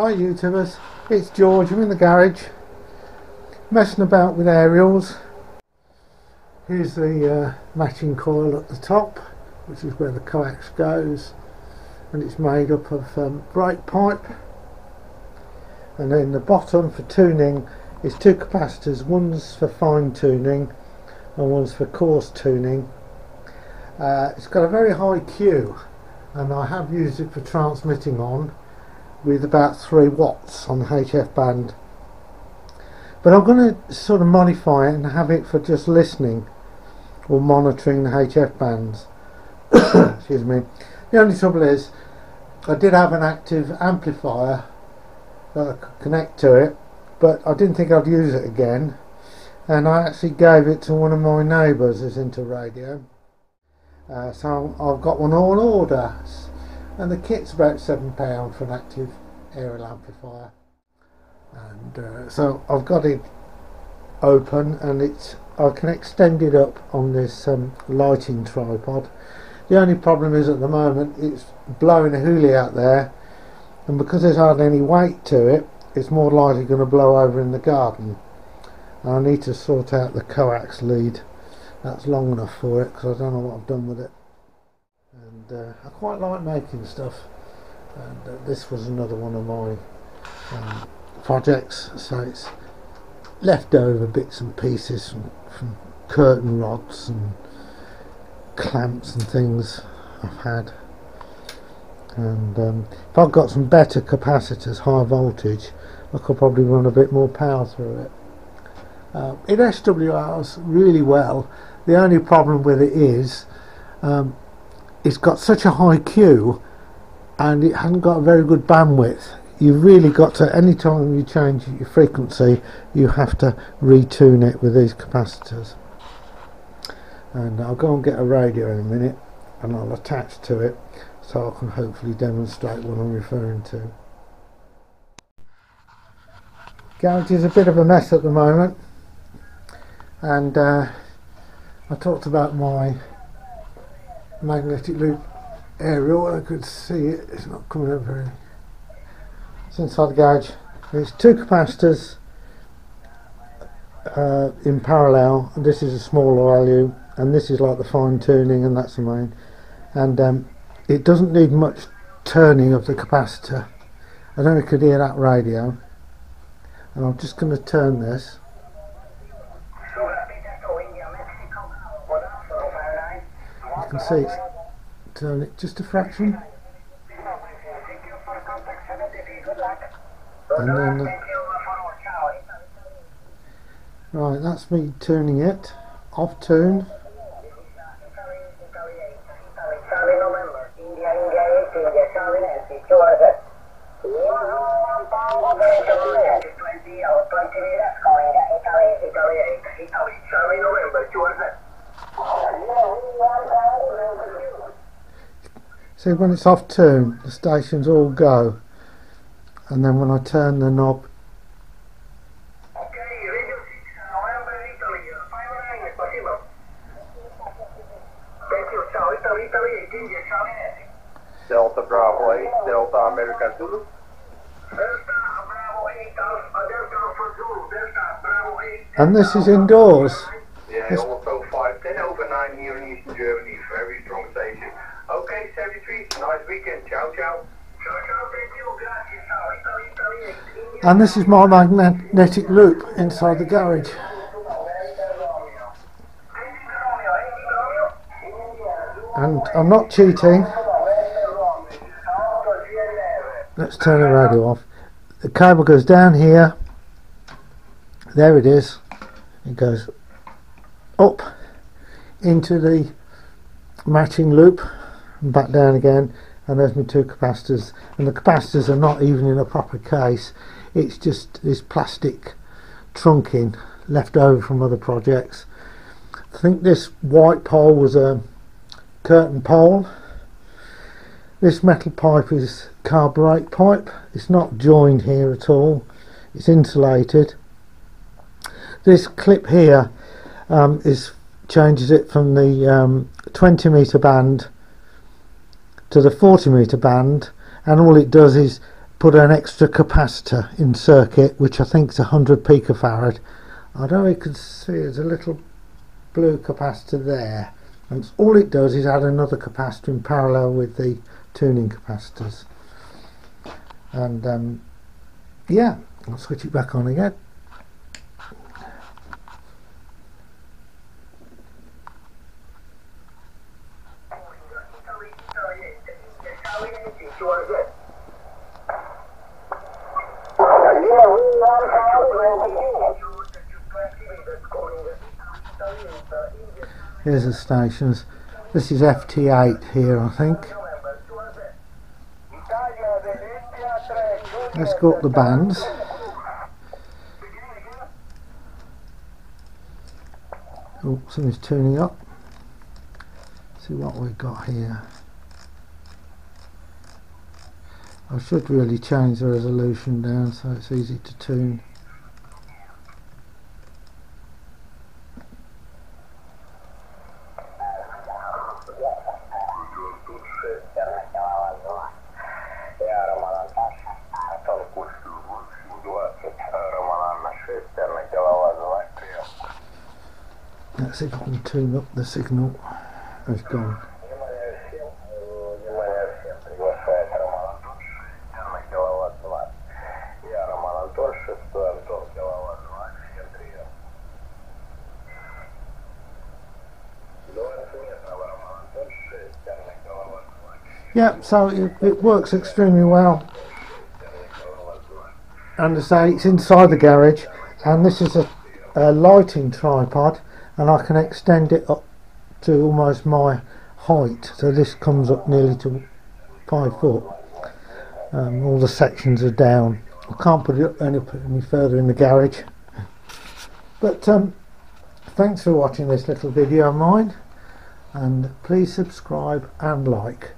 Hi YouTubers, it's George, I'm in the garage messing about with aerials. Here's the uh, matching coil at the top which is where the coax goes and it's made up of um, brake pipe. And then the bottom for tuning is two capacitors, one's for fine tuning and one's for coarse tuning. Uh, it's got a very high Q and I have used it for transmitting on with about 3 watts on the HF band. But I'm going to sort of modify it and have it for just listening or monitoring the HF bands. Excuse me. The only trouble is I did have an active amplifier that I could connect to it but I didn't think I'd use it again. And I actually gave it to one of my neighbours who's into radio. Uh, so I've got one on order and the kit's about £7 for an active aerial amplifier. And uh, so I've got it open and it's I can extend it up on this um, lighting tripod. The only problem is at the moment it's blowing a hoolie out there and because there's hardly any weight to it it's more likely going to blow over in the garden. And I need to sort out the coax lead. That's long enough for it because I don't know what I've done with it and uh, I quite like making stuff. And uh, this was another one of my um, projects. So it's leftover bits and pieces from, from curtain rods and clamps and things I've had. And um, if I've got some better capacitors high voltage I could probably run a bit more power through it. Uh, it SWRs really well. The only problem with it is um, it's got such a high Q and it hasn't got a very good bandwidth. You've really got to any time you change your frequency you have to retune it with these capacitors. And I'll go and get a radio in a minute and I'll attach to it so I can hopefully demonstrate what I'm referring to. Garage is a bit of a mess at the moment. And uh, I talked about my magnetic loop aerial I could see it it's not coming up very it's inside the garage. There's two capacitors uh, in parallel, and this is a smaller value, and this is like the fine tuning, and that's the main. And um, it doesn't need much turning of the capacitor. I don't know if you could hear that radio. And I'm just going to turn this. Can see it's turn it just a fraction. and then right that's me turning it off tune See when it's off tune the stations all go and then when I turn the knob Delta Bravo 8, Delta America Zulu. And this is indoors. Yeah, And this is my magnetic loop inside the garage. And I'm not cheating. Let's turn the radio off. The cable goes down here. There it is. It goes up into the matching loop and back down again and there's my two capacitors and the capacitors are not even in a proper case it's just this plastic trunking left over from other projects. I think this white pole was a curtain pole. This metal pipe is carburet pipe. It's not joined here at all. It's insulated. This clip here um, is changes it from the um, 20 meter band to the 40 meter band and all it does is put an extra capacitor in circuit which I think is 100 picofarad. I don't know you can see there's a little blue capacitor there. And all it does is add another capacitor in parallel with the tuning capacitors. And um, yeah I'll switch it back on again Here's the stations. This is FT8 here, I think. Let's go up the bands. Oh, something's tuning up. See what we've got here. I should really change the resolution down so it's easy to tune. Let's see if I can tune up the signal. Oh, it's gone. Yeah, so it, it works extremely well. And I say it's inside the garage, and this is a, a lighting tripod, and I can extend it up to almost my height. So this comes up nearly to five foot. Um, all the sections are down. I can't put it up any, any further in the garage. But um, thanks for watching this little video of mine, and please subscribe and like.